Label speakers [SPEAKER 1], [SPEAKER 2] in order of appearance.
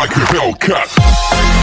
[SPEAKER 1] like a Hellcat.